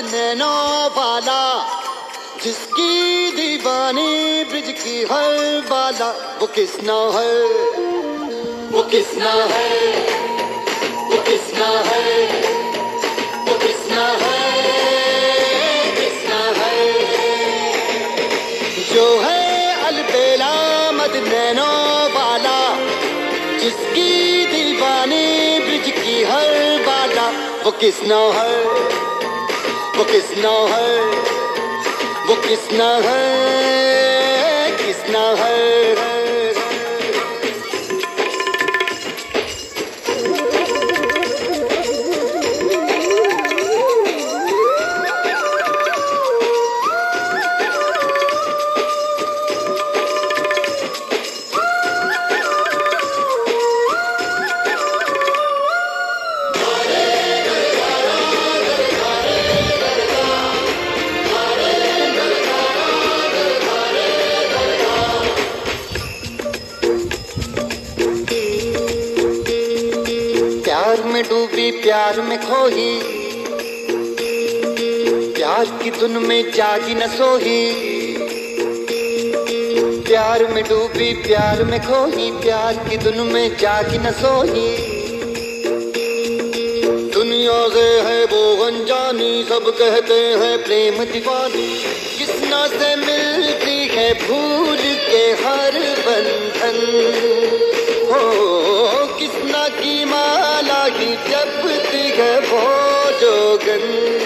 Nano वाला, जिसकी दीवानी bridge की हर बाला, वो किसना है? वो किसना है? वो किसना है? वो किसना है? किसना है? जो है अलबेला मद नैनो वाला, जिसकी वो किसना है? वो किसना है? वो किसना है? किसना है? प्यार में डूबी, प्यार में खोही। प्यार की धुन में जागी न सोही। प्यार में डूबी, प्यार में खोही, प्यार की धुन में जागी न सोही। दुनिया से है वो अनजानी, सब कहते हैं प्रेम दीवानी। किसना से मिलती है भूल के हर बंधन? ही जपती है वो जोगन